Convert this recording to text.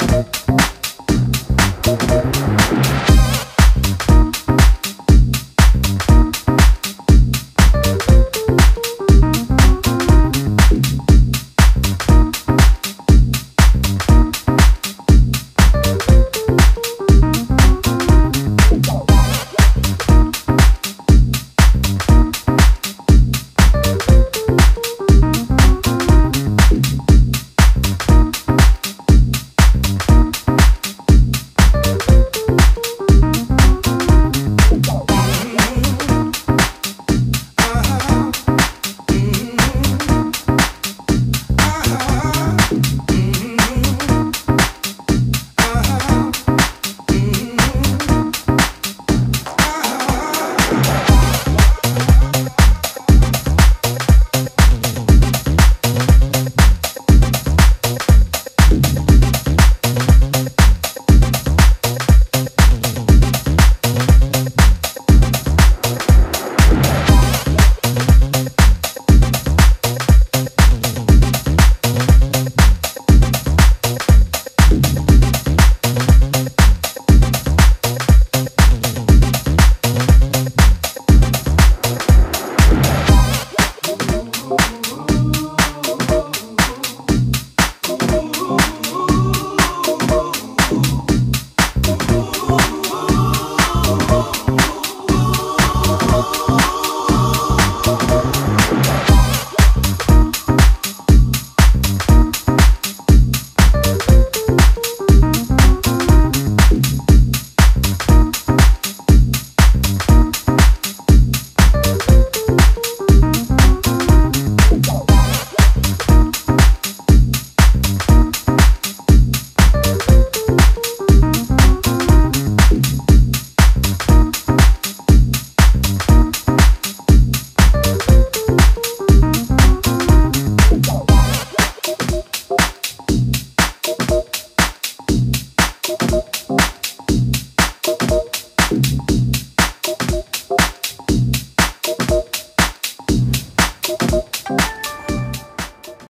Müzik